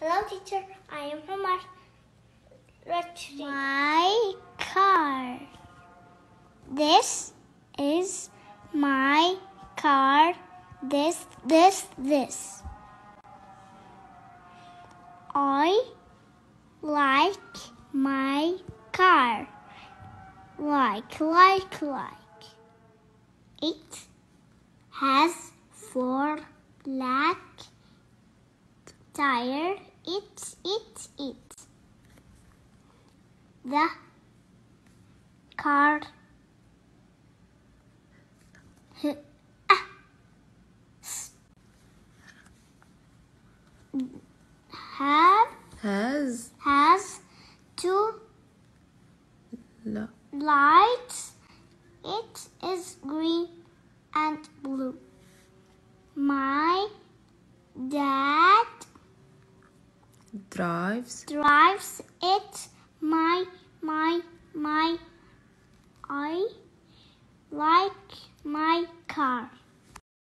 Hello, teacher. I am from Let's. My car. This is my car. This, this, this. I like my car. Like, like, like. It has four black tire. It, it, it. The car ah, have Has has two la lights. It is green and blue. My drives drives it. My, my, my. I like my car.